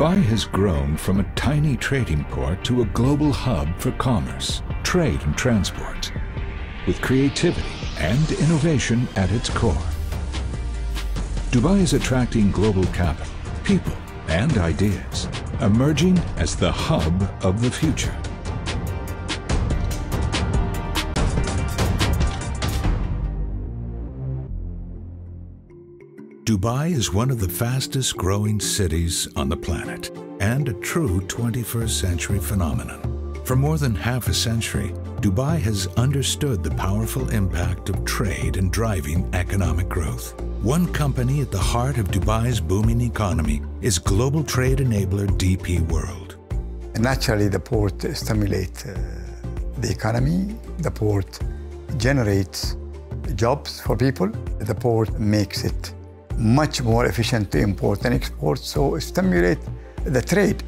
Dubai has grown from a tiny trading port to a global hub for commerce, trade and transport, with creativity and innovation at its core. Dubai is attracting global capital, people, and ideas, emerging as the hub of the future. Dubai is one of the fastest growing cities on the planet and a true 21st century phenomenon. For more than half a century, Dubai has understood the powerful impact of trade in driving economic growth. One company at the heart of Dubai's booming economy is global trade enabler DP World. Naturally, the port stimulates uh, the economy. The port generates jobs for people. The port makes it much more efficient to import and export, so stimulate the trade.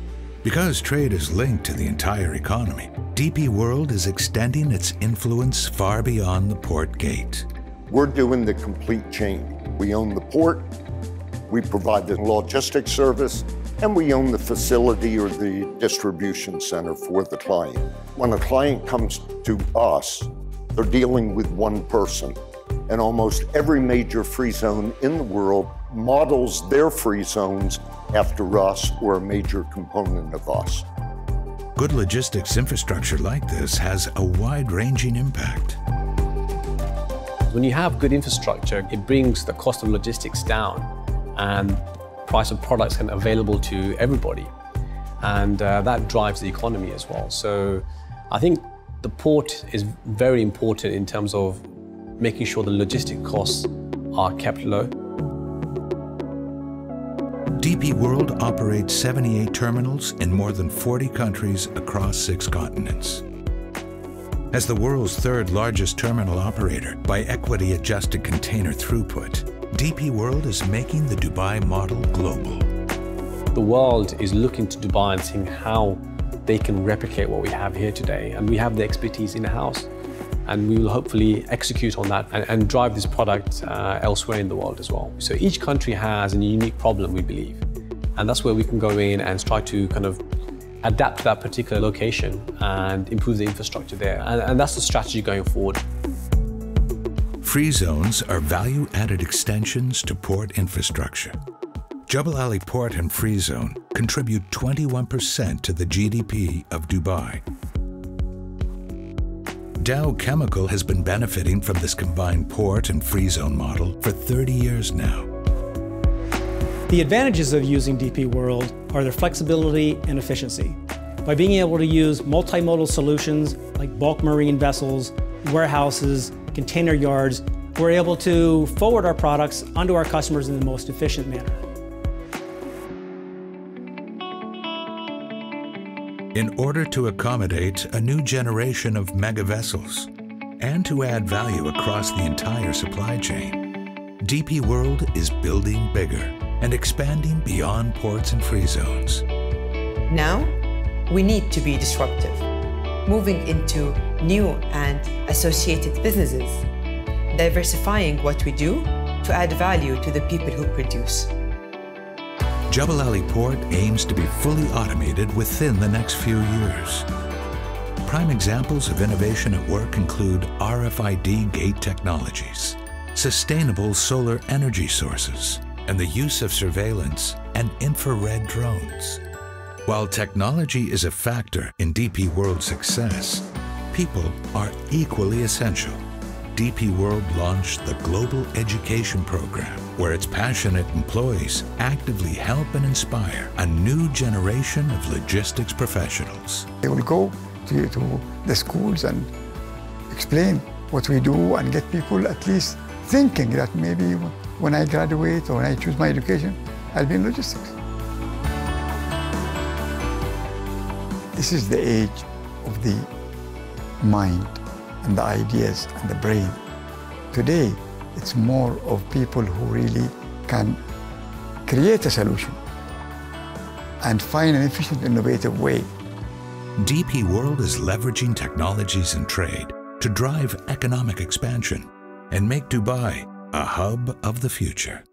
Because trade is linked to the entire economy, DP World is extending its influence far beyond the port gate. We're doing the complete chain. We own the port, we provide the logistics service, and we own the facility or the distribution center for the client. When a client comes to us, they're dealing with one person and almost every major free zone in the world models their free zones after us or a major component of us. Good logistics infrastructure like this has a wide-ranging impact. When you have good infrastructure, it brings the cost of logistics down and price of products can available to everybody. And uh, that drives the economy as well. So I think the port is very important in terms of making sure the logistic costs are kept low. DP World operates 78 terminals in more than 40 countries across six continents. As the world's third largest terminal operator by equity-adjusted container throughput, DP World is making the Dubai model global. The world is looking to Dubai and seeing how they can replicate what we have here today, and we have the expertise in-house and we will hopefully execute on that and, and drive this product uh, elsewhere in the world as well. So each country has a unique problem, we believe, and that's where we can go in and try to kind of adapt to that particular location and improve the infrastructure there. And, and that's the strategy going forward. Free zones are value-added extensions to port infrastructure. Jebel Ali Port and Free Zone contribute 21% to the GDP of Dubai Dow Chemical has been benefiting from this combined port and free zone model for 30 years now. The advantages of using DP World are their flexibility and efficiency. By being able to use multimodal solutions like bulk marine vessels, warehouses, container yards, we're able to forward our products onto our customers in the most efficient manner. In order to accommodate a new generation of mega vessels and to add value across the entire supply chain. DP World is building bigger and expanding beyond ports and free zones. Now, we need to be disruptive, moving into new and associated businesses, diversifying what we do to add value to the people who produce. Jebel Ali Port aims to be fully automated within the next few years. Prime examples of innovation at work include RFID gate technologies, sustainable solar energy sources, and the use of surveillance and infrared drones. While technology is a factor in DP World's success, people are equally essential. DP World launched the Global Education Program, where its passionate employees actively help and inspire a new generation of logistics professionals. They will go to, to the schools and explain what we do and get people at least thinking that maybe when I graduate or when I choose my education, I'll be in logistics. This is the age of the mind and the ideas and the brain. Today, it's more of people who really can create a solution and find an efficient, innovative way. DP World is leveraging technologies and trade to drive economic expansion and make Dubai a hub of the future.